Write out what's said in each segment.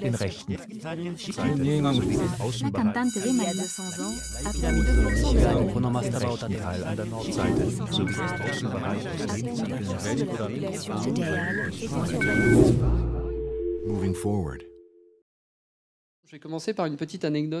den Rechten. Chaque andante demande de son ans a permis 2% de la rechten Teil an der Nordseite sowie des Außenbereichs des Lebensmittels der Population. Moving forward.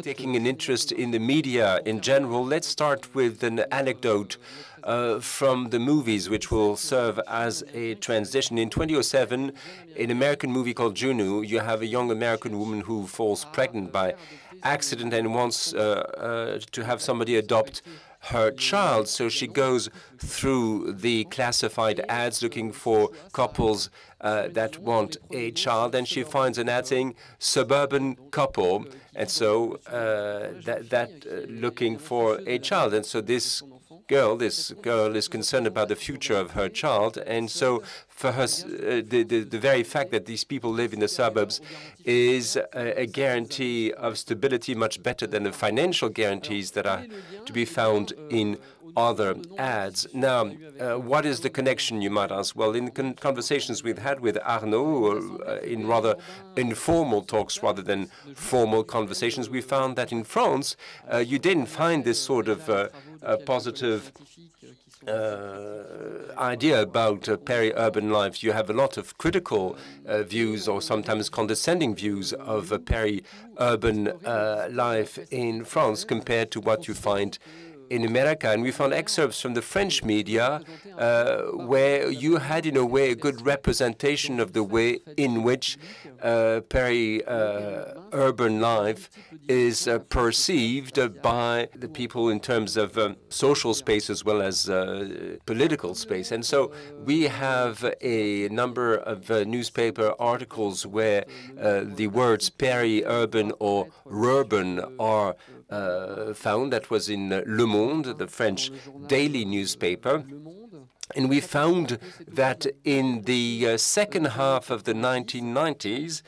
Taking an interest in the media in general, let's start with an anecdote uh, from the movies, which will serve as a transition. In 2007, an American movie called Juno, you have a young American woman who falls pregnant by accident and wants uh, uh, to have somebody adopt her child. So she goes through the classified ads looking for couples uh, that want a child, and she finds an ad saying suburban couple, and so uh, that, that uh, looking for a child. And so this girl, this girl is concerned about the future of her child, and so for her, uh, the, the, the, very fact that these people live in the suburbs is a, a, guarantee of stability much better than the financial guarantees that are to be found in other ads. Now, uh, what is the connection, you might ask? Well, in con conversations we've had with Arnaud, uh, in rather informal talks rather than formal conversations, we found that in France, uh, you didn't find this sort of uh, positive uh, idea about uh, peri-urban life. You have a lot of critical uh, views or sometimes condescending views of peri-urban uh, life in France compared to what you find in America, and we found excerpts from the French media uh, where you had, in a way, a good representation of the way in which uh, peri-urban uh, life is uh, perceived by the people in terms of um, social space as well as uh, political space. And so we have a number of uh, newspaper articles where the words peri-urban or urban are uh, found. That was in Le Monde, the French daily newspaper. And we found that in the uh, second half of the 1990s,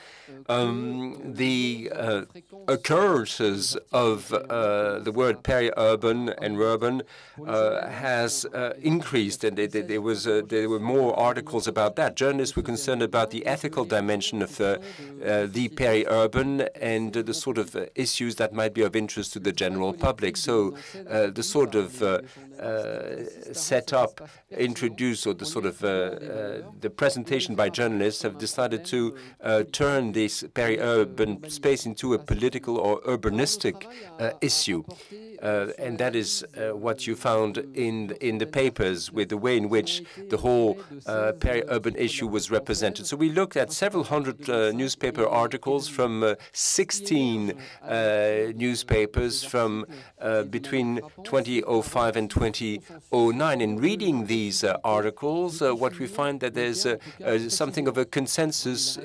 um, the uh, occurrences of uh, the word peri-urban and urban uh, has uh, increased, and there, there was uh, there were more articles about that. Journalists were concerned about the ethical dimension of the peri-urban and the sort of issues that might be of interest to the general public. So the sort of setup introduced, or the sort of the presentation by journalists, have decided to turn this peri-urban space into a political or urbanistic uh, issue. Uh, and that is uh, what you found in in the papers with the way in which the whole uh, peri-urban issue was represented. So we looked at several hundred uh, newspaper articles from uh, 16 uh, newspapers from between 2005 and 2009. In reading these articles, what we find that there's something of a consensus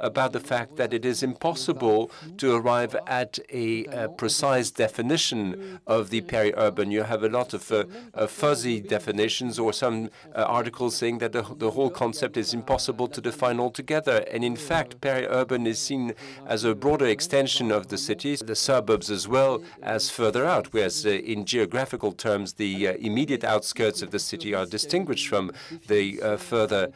about the fact that it is impossible to arrive at a, a precise definition of the peri-urban. You have a lot of uh, uh, fuzzy definitions or some uh, articles saying that the, the whole concept is impossible to define altogether. And in fact, peri-urban is seen as a broader extension of the cities, the suburbs as well as further out, whereas uh, in geographical terms, the uh, immediate outskirts of the city are distinguished from the further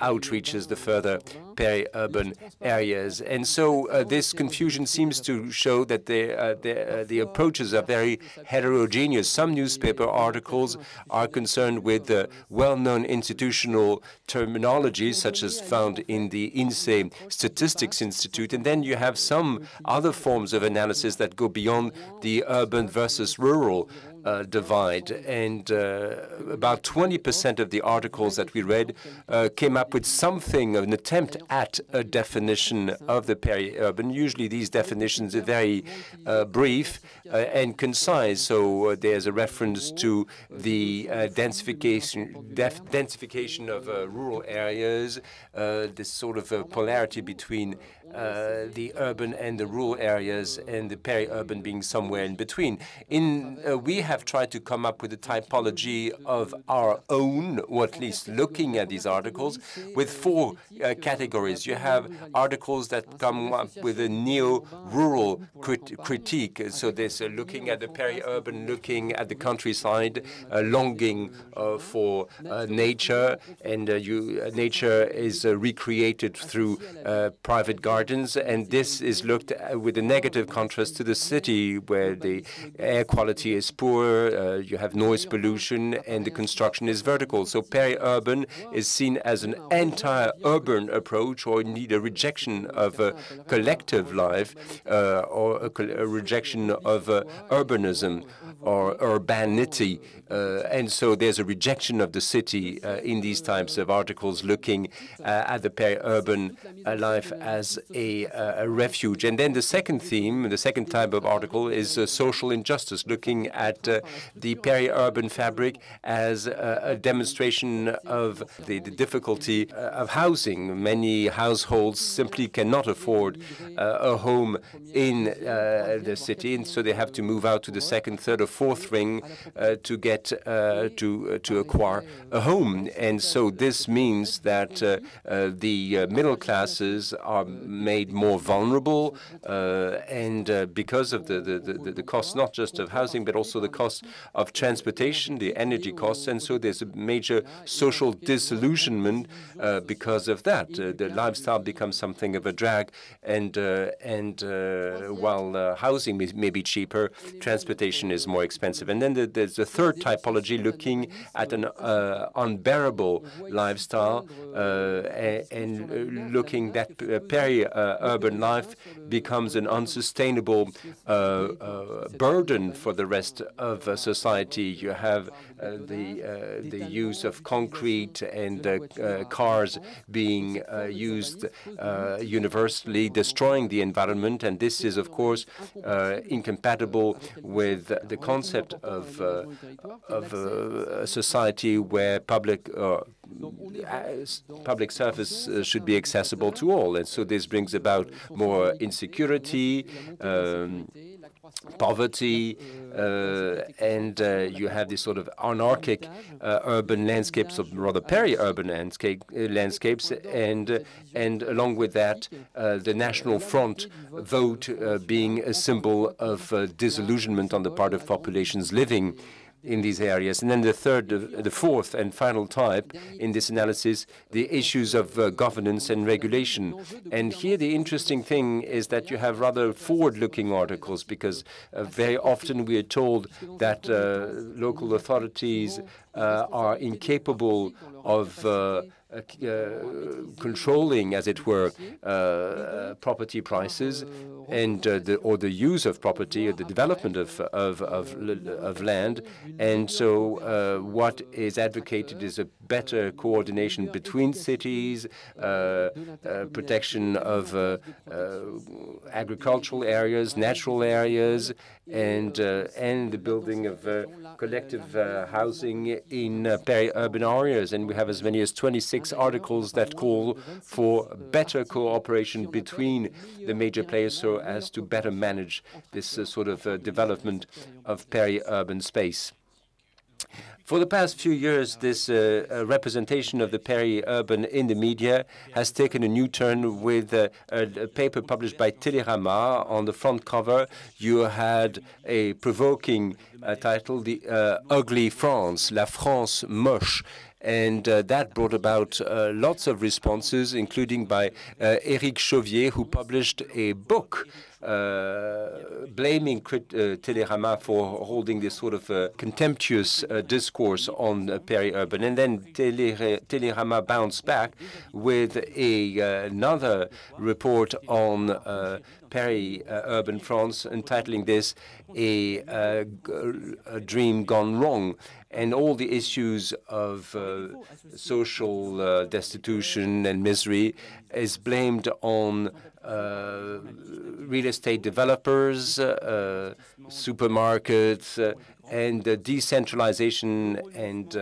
outreaches, the further peri-urban areas. And so this confusion seems to show that the, the, the approaches are very very heterogeneous. Some newspaper articles are concerned with the well-known institutional terminology, such as found in the INSEE Statistics Institute. And then you have some other forms of analysis that go beyond the urban versus rural uh, divide. And uh, about 20% of the articles that we read uh, came up with something, an attempt at a definition of the peri-urban. Usually these definitions are very uh, brief uh, and concise. So uh, there's a reference to the densification, densification of rural areas, this sort of polarity between uh, the urban and the rural areas, and the peri-urban being somewhere in between. In uh, we have tried to come up with a typology of our own, or at least looking at these articles, with four uh, categories. You have articles that come up with a neo-rural crit critique. So there's uh, looking at the peri-urban, looking at the countryside, uh, longing uh, for nature, and you, nature is recreated through private gardens, and this is looked with a negative contrast to the city, where the air quality is poor, you have noise pollution, and the construction is vertical. So peri-urban is seen as an anti-urban approach, or indeed a rejection of a collective life, uh, or a, a, rejection of uh, urbanism or urbanity. Uh, and so there's a rejection of the city uh, in these types of articles looking uh, at the peri-urban uh, life as a, a, refuge. And then the second theme, the second type of article is social injustice, looking at Uh, the peri-urban fabric as a demonstration of the, the difficulty uh, of housing. Many households simply cannot afford uh, a home in the city, and so they have to move out to the second, third, or fourth ring uh, to get uh, to uh, to acquire a home. And so this means that the middle classes are made more vulnerable, and because of the, the, the, the cost not just of housing but also the of transportation, the energy costs, and so there's a major social disillusionment uh, because of that. Uh, the lifestyle becomes something of a drag, and uh, and while housing may, may, be cheaper, transportation is more expensive. And then there's a third typology looking at an uh, unbearable lifestyle uh, and, and looking that peri-urban life becomes an unsustainable uh, burden for the rest of society. You have the the use of concrete and cars being used universally, destroying the environment, and this is, of course, incompatible with the concept of, uh, of uh, a society where public uh, public service uh, should be accessible to all. And so this brings about more insecurity, um, poverty, uh, and uh, you have this sort of anarchic uh, urban landscapes, or rather peri-urban landscape, landscapes, and and along with that, the National Front vote being a symbol of disillusionment on the part of populations living in these areas. And then the third, the fourth and final type in this analysis, the issues of uh, governance and regulation. And here the interesting thing is that you have rather forward-looking articles because uh, very often we are told that uh, local authorities uh, are incapable of uh, uh, controlling, as it were, property prices and the, or the use of property or the development of, of, of, of land. And so what is advocated is a better coordination between cities, uh, uh, protection of uh, agricultural areas, natural areas, and, and the building of collective housing in uh, peri-urban areas, and we have as many as 26 articles that call for better cooperation between the major players so as to better manage this uh, sort of uh, development of peri-urban space. For the past few years, this uh, uh, representation of the peri-urban in the media has taken a new turn with uh, a, paper published by Télérama. On the front cover, you had a provoking uh, title, The uh, Ugly France, La France Moche. And uh, that brought about lots of responses, including by Éric Chauvier, who published a book uh, blaming uh, Télérama for holding this sort of uh, contemptuous discourse on peri-urban. And then Télérama bounced back with a, another report on peri-urban France, entitling this a, a, dream gone wrong. And all the issues of uh, social uh, destitution and misery is blamed on uh, real estate developers, uh, supermarkets, uh, and decentralization and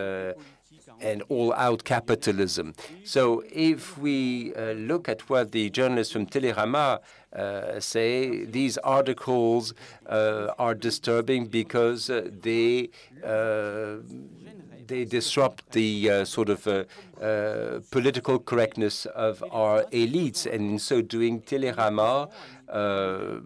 and all-out capitalism. So if we uh, look at what the journalists from Télérama uh, say, these articles uh, are disturbing because uh, they uh, they disrupt the uh, sort of uh, uh, political correctness of our elites. And in so doing, Télérama uh,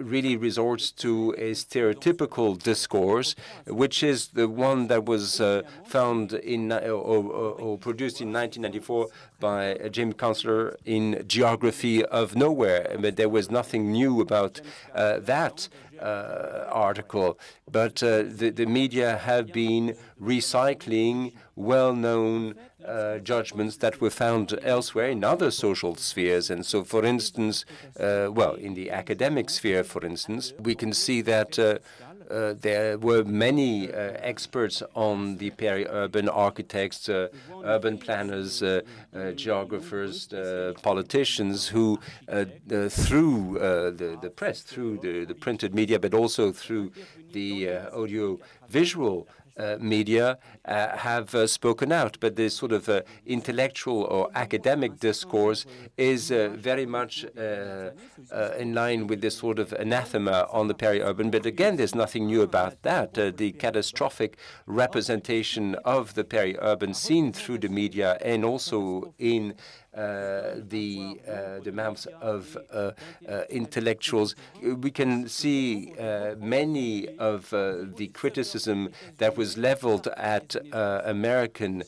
really resorts to a stereotypical discourse, which is the one that was uh, found in or, or, or, produced in 1994 by James Kunstler in Geography of Nowhere. But there was nothing new about uh, that. Uh, article, but uh, the, the media have been recycling well-known uh, judgments that were found elsewhere in other social spheres. And so, for instance, uh, well, in the academic sphere, for instance, we can see that uh, uh, there were many uh, experts on the peri-urban architects, uh, urban planners, uh, geographers, politicians who, through the, the, press, through the, the, printed media, but also through the audio visual uh, media uh, have uh, spoken out, but this sort of intellectual or academic discourse is very much in line with this sort of anathema on the peri-urban. But again, there's nothing new about that. the catastrophic representation of the peri-urban seen through the media and also in uh, the uh, the mouths of uh, intellectuals, we can see many of the criticism that was leveled at American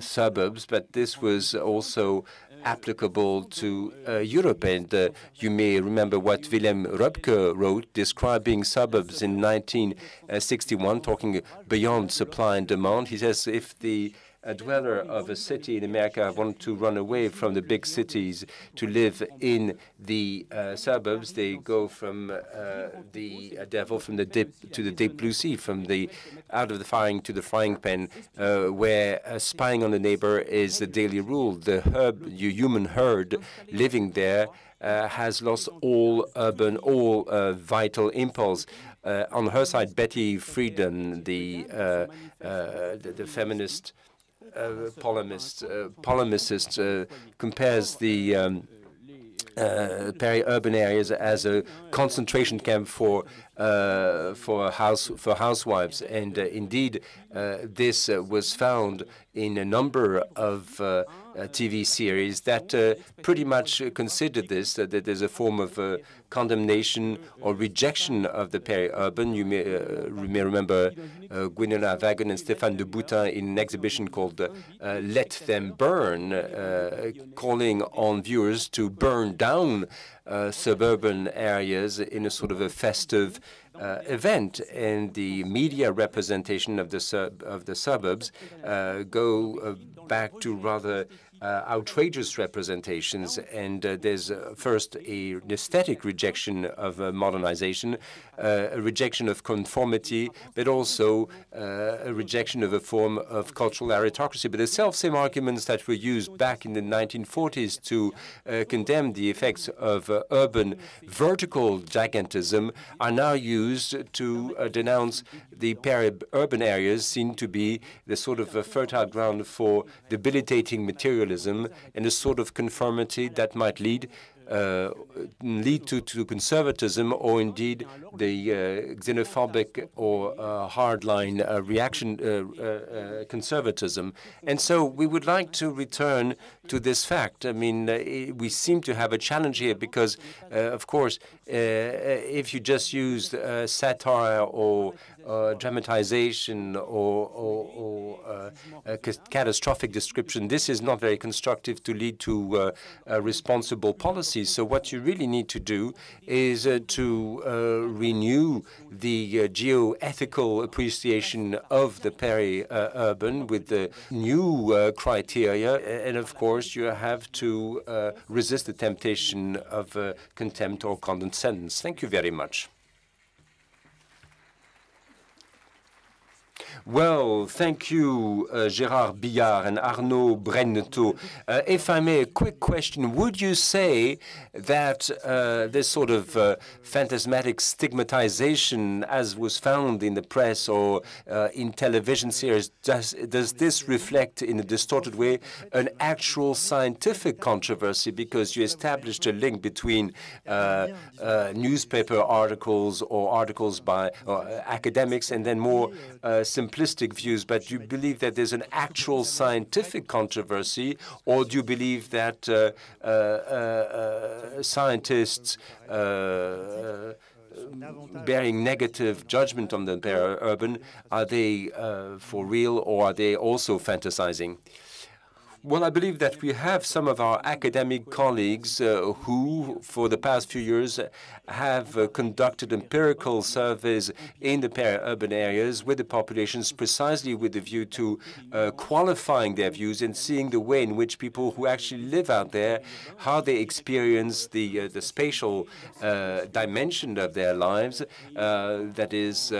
suburbs, but this was also applicable to uh, Europe. And uh, you may remember what Wilhelm Röpke wrote describing suburbs in 1961, talking beyond supply and demand. He says if the a dweller of a city in America want to run away from the big cities to live in the uh, suburbs, they go from uh, the uh, devil from the dip to the deep blue sea, from the out of the firing to the frying pan, uh, where uh, spying on the neighbor is the daily rule. The herb, human herd living there uh, has lost all urban, all vital impulse. on her side, Betty Friedan, the, the, the feminist polemist, uh, polemicist uh, compares the um, uh, peri-urban areas as a concentration camp for uh, for house for housewives, and uh, indeed this was found in a number of TV series that pretty much considered this that there's a form of condemnation or rejection of the peri-urban. You may, uh, may remember uh, Gwenola Wagon and Stéphane Degoutin in an exhibition called uh, Let Them Burn, uh, calling on viewers to burn down uh, suburban areas in a sort of a festive uh, event, and the media representation of the of the suburbs uh, go uh, back to rather Uh, outrageous representations. And uh, there's uh, first a, an aesthetic rejection of uh, modernization, uh, a rejection of conformity, but also a rejection of a form of cultural aristocracy. But the self-same arguments that were used back in the 1940s to condemn the effects of urban vertical gigantism are now used to denounce the peri-urban areas seen to be the sort of fertile ground for debilitating and a sort of conformity that might lead uh, lead to, to conservatism or indeed the uh, xenophobic or uh, hardline uh, reaction uh, uh, conservatism. And so we would like to return to this fact. I mean, we seem to have a challenge here because, of course, if you just use satire or uh, dramatization or, or, or uh, catastrophic description, this is not very constructive to lead to uh, responsible policies. So what you really need to do is uh, to uh, renew the uh, geoethical appreciation of the peri-urban with the new criteria. And of course, you have to resist the temptation of contempt or condescendence. Thank you very much. Well, thank you, uh, Gérald Billard and Arnaud Brennetot. Uh, if I may, a quick question. Would you say that uh, this sort of uh, phantasmatic stigmatization, as was found in the press or uh, in television series, does, does this reflect in a distorted way an actual scientific controversy because you established a link between uh, newspaper articles or articles by academics and then more simplistic views, but do you believe that there's an actual scientific controversy, or do you believe that uh, uh, uh, scientists bearing negative judgment on the para-urban, are they for real or are they also fantasizing? Well, I believe that we have some of our academic colleagues uh, who, for the past few years, have uh, conducted empirical surveys in the peri-urban areas with the populations precisely with the view to uh, qualifying their views and seeing the way in which people who actually live out there, how they experience the, uh, the spatial uh, dimension of their lives, uh, that is,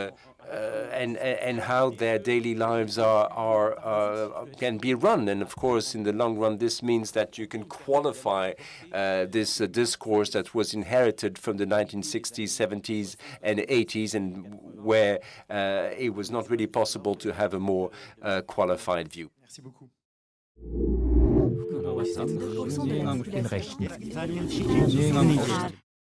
Uh, and and how their daily lives are are uh, can be run. And of course, in the long run, this means that you can qualify uh, this uh, discourse that was inherited from the 1960s, 70s, and 80s, and where uh, it was not really possible to have a more qualified view. Den Rechten.